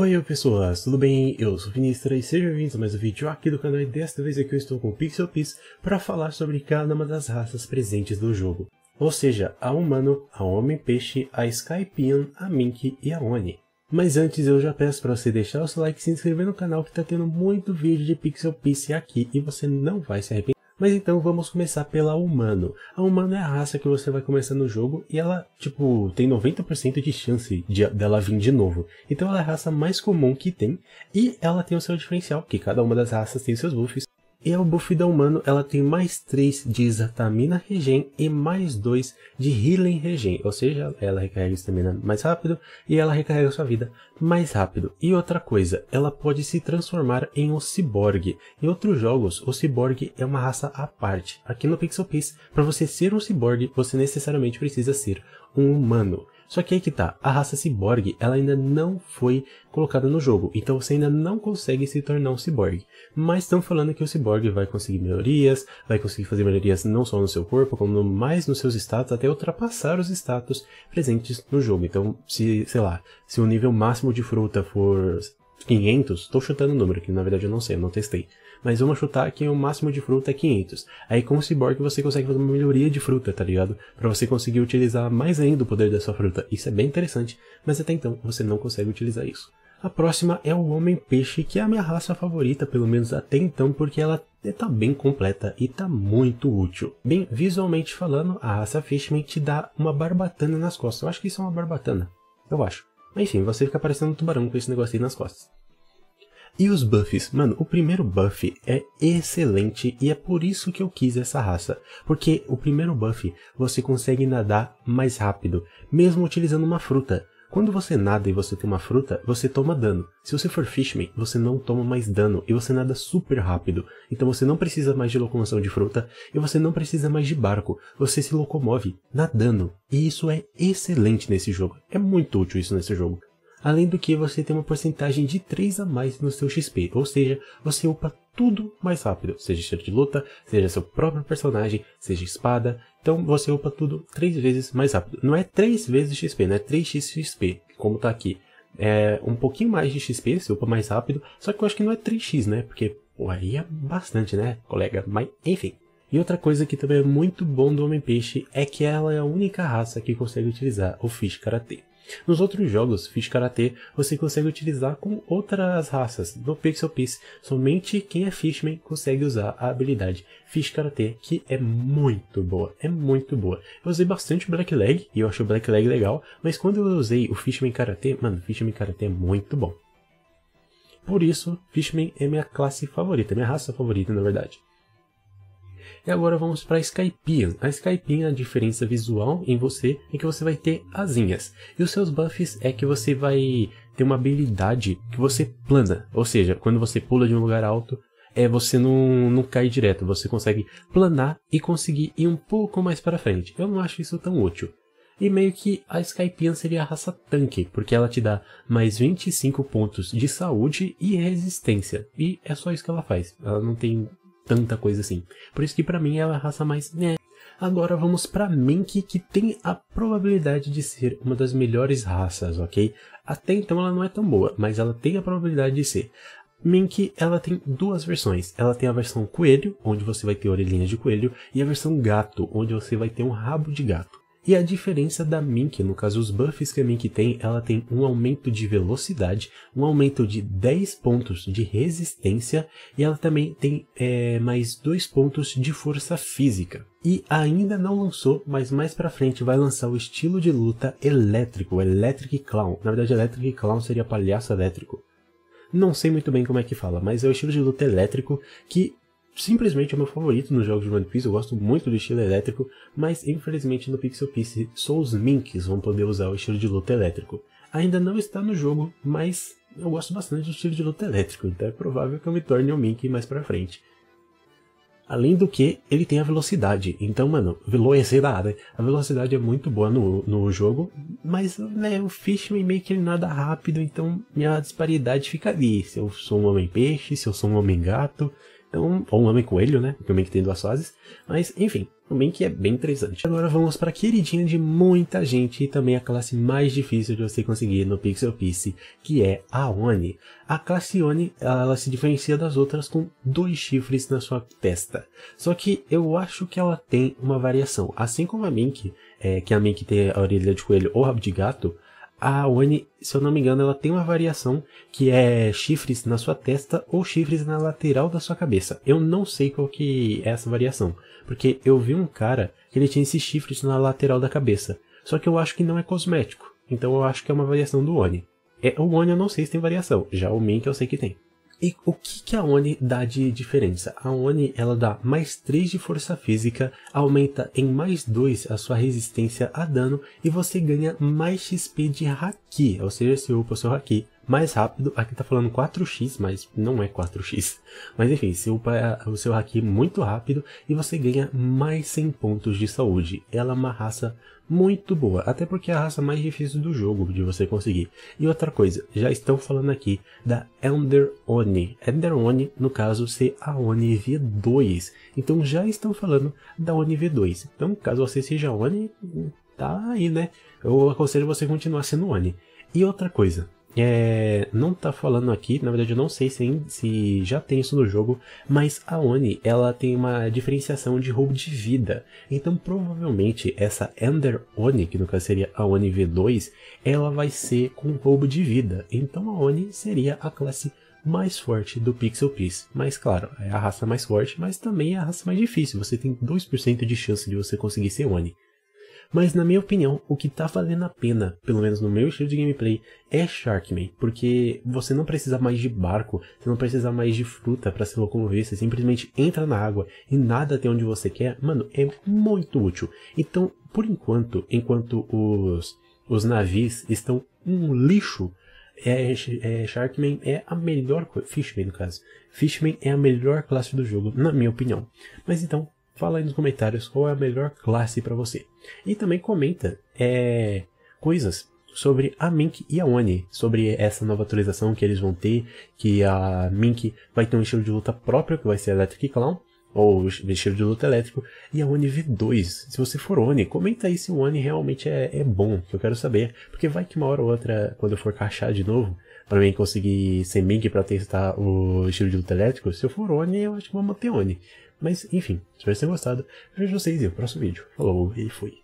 Oi pessoas, tudo bem? Eu sou Finistra e sejam bem-vindos a mais um vídeo aqui do canal e desta vez aqui eu estou com o Pixel Piece para falar sobre cada uma das raças presentes do jogo. Ou seja, a Humano, a Homem-Peixe, a Skypian, a Mink e a Oni. Mas antes eu já peço para você deixar o seu like e se inscrever no canal que está tendo muito vídeo de Pixel Piece aqui e você não vai se arrepender. Mas então vamos começar pela Humano. A Humano é a raça que você vai começar no jogo e ela, tipo, tem 90% de chance de, dela vir de novo. Então ela é a raça mais comum que tem e ela tem o seu diferencial, que cada uma das raças tem seus buffs. E a buff da Humano, ela tem mais 3 de Exatamina Regen e mais 2 de Healing Regen. Ou seja, ela recarrega estamina mais rápido e ela recarrega sua vida mais rápido. E outra coisa, ela pode se transformar em um ciborgue. Em outros jogos, o ciborgue é uma raça à parte. Aqui no Pixel Piece, para você ser um ciborgue, você necessariamente precisa ser um humano. Só que aí que tá, a raça ciborgue, ela ainda não foi colocada no jogo, então você ainda não consegue se tornar um ciborgue. Mas estão falando que o ciborgue vai conseguir melhorias, vai conseguir fazer melhorias não só no seu corpo, como mais nos seus status, até ultrapassar os status presentes no jogo. Então, se, sei lá, se o nível máximo de fruta for 500, estou chutando o número, que na verdade eu não sei, eu não testei mas vamos chutar que o máximo de fruta é 500. Aí com o Cyborg você consegue fazer uma melhoria de fruta, tá ligado? Para você conseguir utilizar mais ainda o poder da sua fruta. Isso é bem interessante, mas até então você não consegue utilizar isso. A próxima é o Homem-Peixe, que é a minha raça favorita, pelo menos até então, porque ela está bem completa e está muito útil. Bem, visualmente falando, a raça Fishman te dá uma barbatana nas costas. Eu acho que isso é uma barbatana. Eu acho. Mas enfim, você fica parecendo um tubarão com esse negócio aí nas costas. E os buffs? Mano, o primeiro buff é excelente e é por isso que eu quis essa raça. Porque o primeiro buff você consegue nadar mais rápido, mesmo utilizando uma fruta. Quando você nada e você tem uma fruta, você toma dano. Se você for Fishman, você não toma mais dano e você nada super rápido. Então você não precisa mais de locomoção de fruta e você não precisa mais de barco. Você se locomove nadando. E isso é excelente nesse jogo. É muito útil isso nesse jogo. Além do que você tem uma porcentagem de 3 a mais no seu XP, ou seja, você upa tudo mais rápido, seja estilo de luta, seja seu próprio personagem, seja espada, então você upa tudo 3 vezes mais rápido. Não é 3 vezes XP, não é 3x XP, como tá aqui. É um pouquinho mais de XP, você upa mais rápido, só que eu acho que não é 3x, né, porque pô, aí é bastante, né, colega, mas enfim. E outra coisa que também é muito bom do Homem-Peixe é que ela é a única raça que consegue utilizar o Fish Karate. Nos outros jogos, Fish Karate você consegue utilizar com outras raças. No Pixel Piece, somente quem é Fishman consegue usar a habilidade Fish Karate, que é muito boa, é muito boa. Eu usei bastante o Black Leg, e eu achei o Black Leg legal, mas quando eu usei o Fishman Karate, mano, Fishman Karate é muito bom. Por isso, Fishman é minha classe favorita, minha raça favorita, na verdade. E agora vamos para a Skypiea. A Skypiea, a diferença visual em você é que você vai ter asinhas. E os seus buffs é que você vai ter uma habilidade que você plana. Ou seja, quando você pula de um lugar alto, é você não, não cai direto. Você consegue planar e conseguir ir um pouco mais para frente. Eu não acho isso tão útil. E meio que a Skypiea seria a raça tanque, porque ela te dá mais 25 pontos de saúde e resistência. E é só isso que ela faz. Ela não tem tanta coisa assim. Por isso que para mim é a raça mais né. Agora vamos para Mink, que tem a probabilidade de ser uma das melhores raças, ok? Até então ela não é tão boa, mas ela tem a probabilidade de ser. Mink, ela tem duas versões. Ela tem a versão coelho, onde você vai ter orelhinhas de coelho, e a versão gato, onde você vai ter um rabo de gato. E a diferença da Mink, no caso os buffs que a Mink tem, ela tem um aumento de velocidade, um aumento de 10 pontos de resistência e ela também tem é, mais 2 pontos de força física. E ainda não lançou, mas mais pra frente vai lançar o estilo de luta elétrico, Electric Clown. Na verdade, Electric Clown seria palhaço elétrico. Não sei muito bem como é que fala, mas é o estilo de luta elétrico que simplesmente é o meu favorito nos jogos de One Piece, eu gosto muito do estilo elétrico, mas infelizmente no Pixel Piece só os Minks vão poder usar o estilo de luta elétrico. Ainda não está no jogo, mas eu gosto bastante do estilo de luta elétrico, então é provável que eu me torne um Mink mais pra frente. Além do que, ele tem a velocidade. Então, mano, velocidade. A velocidade é muito boa no, no jogo, mas né, o Fishman meio que ele nada rápido, então minha disparidade fica ali. Se eu sou um homem-peixe, se eu sou um homem-gato, Então, ou um homem coelho, né? Porque o Mink tem duas fases. Mas, enfim, o Mink é bem interessante. Agora vamos para a queridinha de muita gente e também a classe mais difícil de você conseguir no Pixel Piece, que é a Oni. A classe Oni, ela se diferencia das outras com dois chifres na sua testa. Só que eu acho que ela tem uma variação. Assim como a Mink, é, que a Mink tem a orelha de coelho ou rabo de gato, a Oni, se eu não me engano, ela tem uma variação que é chifres na sua testa ou chifres na lateral da sua cabeça. Eu não sei qual que é essa variação, porque eu vi um cara que ele tinha esses chifres na lateral da cabeça. Só que eu acho que não é cosmético, então eu acho que é uma variação do Oni. É, o Oni eu não sei se tem variação, já o Mink eu sei que tem. E o que, que a Oni dá de diferença? A Oni ela dá mais 3 de força física, aumenta em mais 2 a sua resistência a dano e você ganha mais XP de Haki, ou seja, se upa o seu Haki mais rápido. Aqui tá falando 4x, mas não é 4x. Mas enfim, se upa o seu Haki muito rápido e você ganha mais 100 pontos de saúde. Ela é uma raça muito boa, até porque é a raça mais difícil do jogo de você conseguir. E outra coisa, já estão falando aqui da Ender Oni. Ender Oni, no caso, ser a Oni V2. Então já estão falando da Oni V2. Então, caso você seja Oni, tá aí, né? Eu aconselho você continuar sendo Oni. E outra coisa, é, não tá falando aqui, na verdade eu não sei se, se já tem isso no jogo, mas a Oni ela tem uma diferenciação de roubo de vida. Então provavelmente essa Ender Oni, que no caso seria a Oni V2, ela vai ser com roubo de vida. Então a Oni seria a classe mais forte do Pixel Piece. Mas claro, é a raça mais forte, mas também é a raça mais difícil. Você tem 2% de chance de você conseguir ser Oni. Mas na minha opinião, o que tá valendo a pena, pelo menos no meu estilo de gameplay, é Sharkman, porque você não precisa mais de barco, você não precisa mais de fruta para se locomover, você simplesmente entra na água e nada até onde você quer, mano, é muito útil. Então, por enquanto, enquanto os, os navios estão um lixo, é, é, Sharkman é a melhor Fishman no caso. Fishman é a melhor classe do jogo, na minha opinião. Mas então, Fala aí nos comentários qual é a melhor classe para você. E também comenta é, coisas sobre a Mink e a Oni, sobre essa nova atualização que eles vão ter, que a Mink vai ter um estilo de luta próprio, que vai ser Electric Clown, ou estilo de luta elétrico, e a Oni V2. Se você for Oni, comenta aí se o Oni realmente é, é bom, que eu quero saber, porque vai que uma hora ou outra, quando eu for caixar de novo, para mim conseguir ser Mink para testar o estilo de luta elétrico, se eu for Oni, eu acho que vou manter Oni. Mas, enfim, espero que tenham gostado. Eu vejo vocês no próximo vídeo. Falou e fui.